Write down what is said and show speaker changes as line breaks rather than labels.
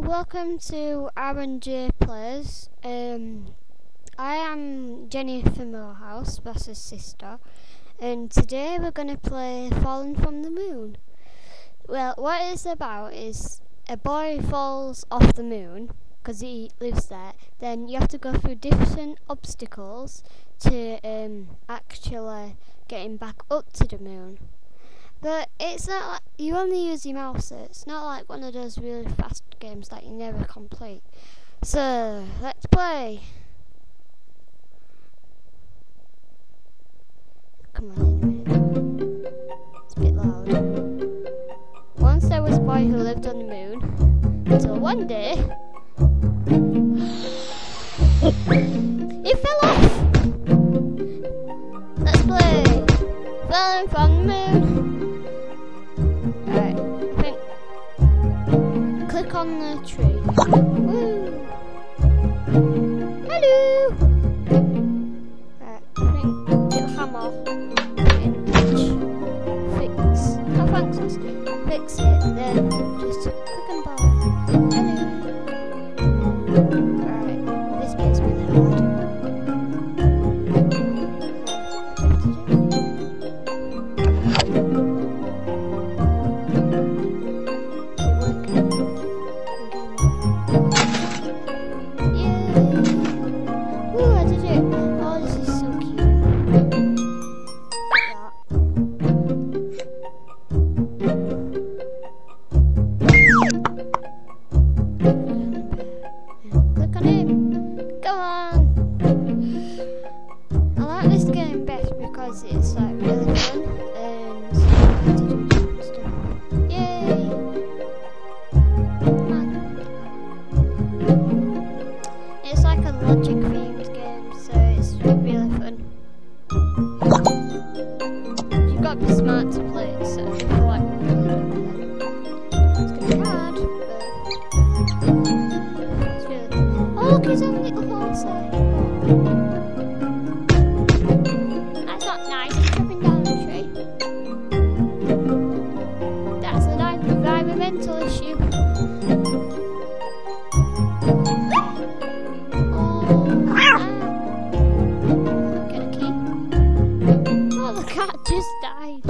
welcome to RNG Players. Um, I am Jennifer Moorhouse, Ross's sister, and today we're going to play Falling from the Moon. Well, what it's about is a boy falls off the moon because he lives there. Then you have to go through different obstacles to um, actually get him back up to the moon. But it's not like you only use your mouse. It's not like one of those really fast games that you never complete. So let's play. Come on, it's a bit loud. Once there was a boy who lived on the moon. Until one day, he fell off. Let's play. Falling from the moon. Tree. Hello! Right, I think get hammer in fix. Oh, thanks, fix it, then Thank you. Look, it's. That's not nice. It's jumping down the tree. That's an environmental issue. oh, oh, look, I just died.